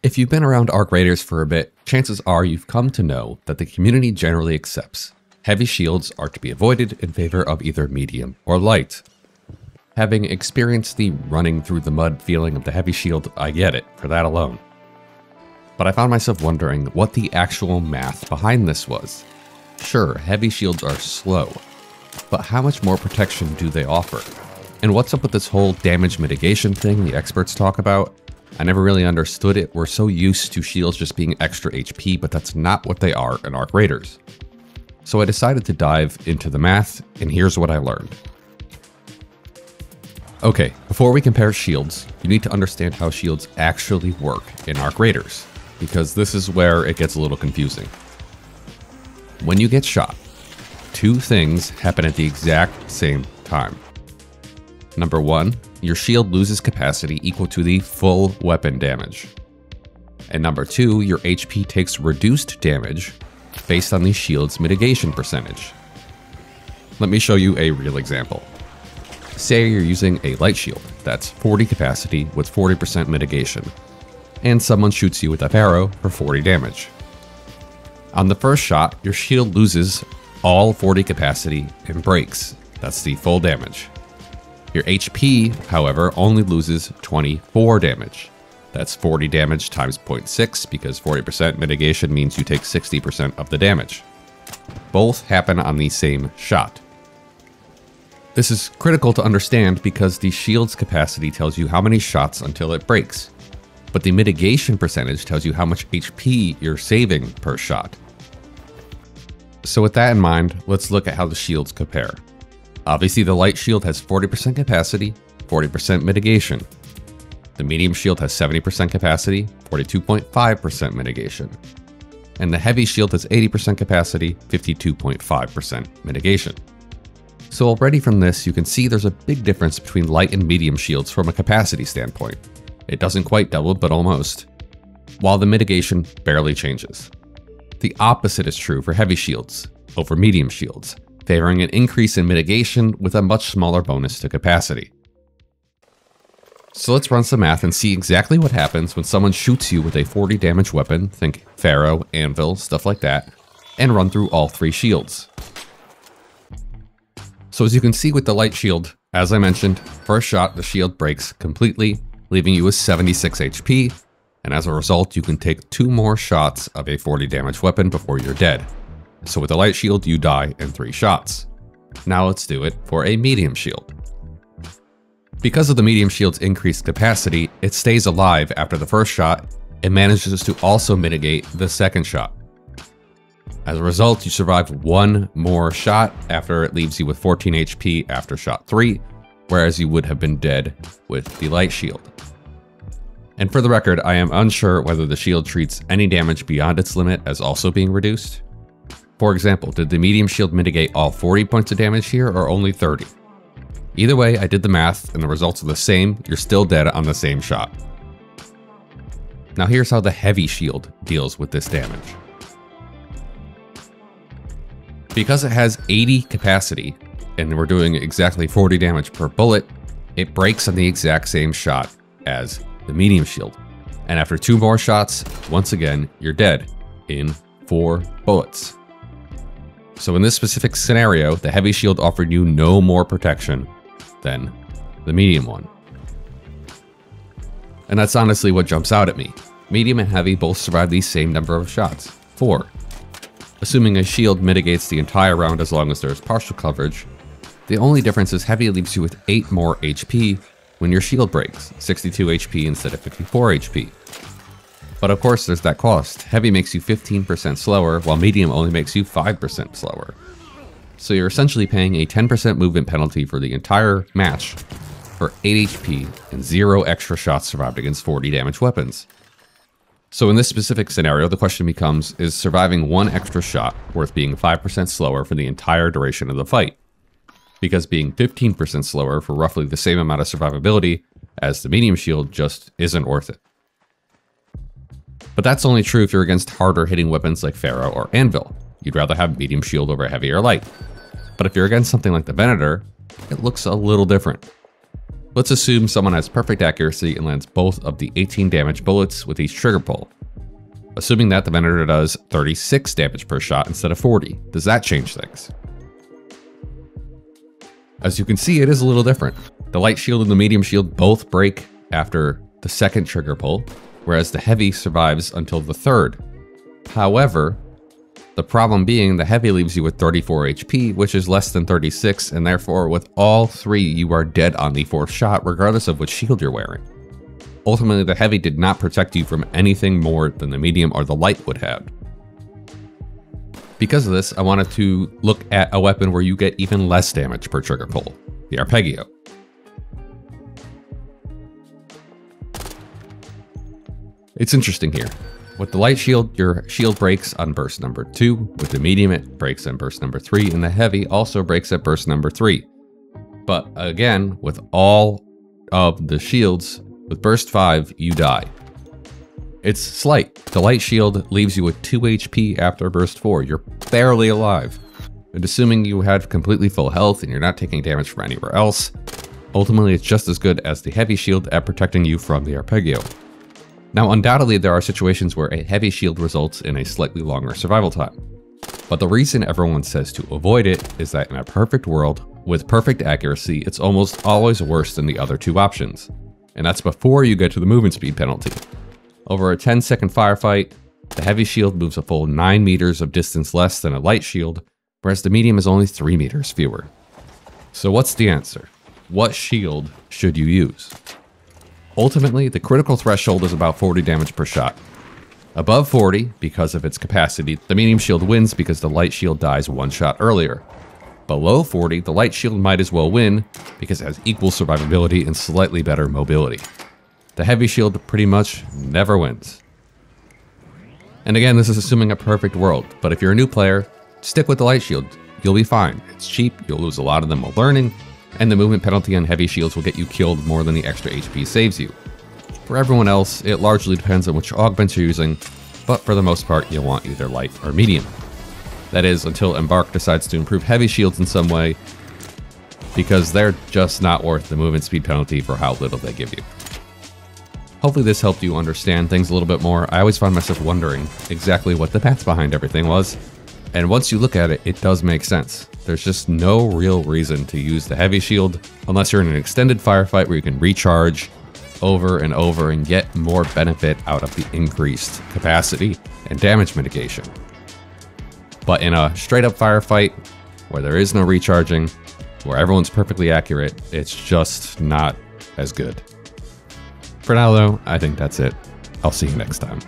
If you've been around Arc Raiders for a bit, chances are you've come to know that the community generally accepts heavy shields are to be avoided in favor of either medium or light. Having experienced the running through the mud feeling of the heavy shield, I get it for that alone. But I found myself wondering what the actual math behind this was. Sure, heavy shields are slow, but how much more protection do they offer? And what's up with this whole damage mitigation thing the experts talk about? I never really understood it. We're so used to shields just being extra HP, but that's not what they are in Arc Raiders. So I decided to dive into the math, and here's what I learned. Okay, before we compare shields, you need to understand how shields actually work in Arc Raiders, because this is where it gets a little confusing. When you get shot, two things happen at the exact same time. Number one, your shield loses capacity equal to the full weapon damage. And number two, your HP takes reduced damage based on the shield's mitigation percentage. Let me show you a real example. Say you're using a light shield that's 40 capacity with 40% mitigation, and someone shoots you with a Ferro for 40 damage. On the first shot, your shield loses all 40 capacity and breaks. That's the full damage. Your HP, however, only loses 24 damage. That's 40 damage times 0.6 because 40% mitigation means you take 60% of the damage. Both happen on the same shot. This is critical to understand because the shield's capacity tells you how many shots until it breaks, but the mitigation percentage tells you how much HP you're saving per shot. So with that in mind, let's look at how the shields compare. Obviously, the light shield has 40% capacity, 40% mitigation. The medium shield has 70% capacity, 42.5% mitigation. And the heavy shield has 80% capacity, 52.5% mitigation. So already from this, you can see there's a big difference between light and medium shields from a capacity standpoint. It doesn't quite double, but almost. While the mitigation barely changes. The opposite is true for heavy shields over medium shields, favoring an increase in mitigation with a much smaller bonus to capacity. So let's run some math and see exactly what happens when someone shoots you with a 40 damage weapon, think Ferro, Anvil, stuff like that, and run through all three shields. So as you can see with the light shield, as I mentioned, first shot the shield breaks completely, leaving you with 76 HP, and as a result you can take two more shots of a 40 damage weapon before you're dead. So with a light shield, you die in 3 shots. Now let's do it for a medium shield. Because of the medium shield's increased capacity, it stays alive after the first shot and manages to also mitigate the second shot. As a result, you survive one more shot after it leaves you with 14 HP after shot 3, whereas you would have been dead with the light shield. And for the record, I am unsure whether the shield treats any damage beyond its limit as also being reduced, for example, did the medium shield mitigate all 40 points of damage here or only 30? Either way, I did the math and the results are the same, you're still dead on the same shot. Now here's how the heavy shield deals with this damage. Because it has 80 capacity, and we're doing exactly 40 damage per bullet, it breaks on the exact same shot as the medium shield. And after two more shots, once again, you're dead in four bullets. So in this specific scenario, the heavy shield offered you no more protection than the medium one. And that's honestly what jumps out at me. Medium and heavy both survive the same number of shots, 4. Assuming a shield mitigates the entire round as long as there's partial coverage, the only difference is heavy leaves you with 8 more HP when your shield breaks, 62 HP instead of 54 HP. But of course, there's that cost. Heavy makes you 15% slower, while medium only makes you 5% slower. So you're essentially paying a 10% movement penalty for the entire match for 8 HP and 0 extra shots survived against 40 damage weapons. So in this specific scenario, the question becomes, is surviving one extra shot worth being 5% slower for the entire duration of the fight? Because being 15% slower for roughly the same amount of survivability as the medium shield just isn't worth it. But that's only true if you're against harder hitting weapons like Ferro or Anvil. You'd rather have medium shield over heavy or light. But if you're against something like the Venator, it looks a little different. Let's assume someone has perfect accuracy and lands both of the 18 damage bullets with each trigger pull. Assuming that the Venator does 36 damage per shot instead of 40, does that change things? As you can see, it is a little different. The light shield and the medium shield both break after the second trigger pull, whereas the heavy survives until the third. However, the problem being the heavy leaves you with 34 HP, which is less than 36, and therefore with all three you are dead on the fourth shot, regardless of which shield you're wearing. Ultimately, the heavy did not protect you from anything more than the medium or the light would have. Because of this, I wanted to look at a weapon where you get even less damage per trigger pull, the Arpeggio. It's interesting here. With the light shield, your shield breaks on burst number 2. With the medium, it breaks on burst number 3. And the heavy also breaks at burst number 3. But again, with all of the shields, with burst 5, you die. It's slight. The light shield leaves you with 2 HP after burst 4. You're barely alive. And assuming you have completely full health and you're not taking damage from anywhere else, ultimately it's just as good as the heavy shield at protecting you from the Arpeggio. Now, undoubtedly, there are situations where a heavy shield results in a slightly longer survival time. But the reason everyone says to avoid it is that in a perfect world, with perfect accuracy, it's almost always worse than the other two options. And that's before you get to the movement speed penalty. Over a 10 second firefight, the heavy shield moves a full 9 meters of distance less than a light shield, whereas the medium is only 3 meters fewer. So what's the answer? What shield should you use? Ultimately, the critical threshold is about 40 damage per shot. Above 40, because of its capacity, the medium shield wins because the light shield dies one shot earlier. Below 40, the light shield might as well win because it has equal survivability and slightly better mobility. The heavy shield pretty much never wins. And again, this is assuming a perfect world, but if you're a new player, stick with the light shield. You'll be fine. It's cheap, you'll lose a lot of them while learning, and the movement penalty on heavy shields will get you killed more than the extra HP saves you. For everyone else, it largely depends on which augments you're using, but for the most part, you'll want either light or medium. That is, until Embark decides to improve heavy shields in some way, because they're just not worth the movement speed penalty for how little they give you. Hopefully this helped you understand things a little bit more. I always found myself wondering exactly what the math behind everything was, and once you look at it, it does make sense. There's just no real reason to use the heavy shield unless you're in an extended firefight where you can recharge over and over and get more benefit out of the increased capacity and damage mitigation. But in a straight up firefight where there is no recharging, where everyone's perfectly accurate, it's just not as good. For now though, I think that's it. I'll see you next time.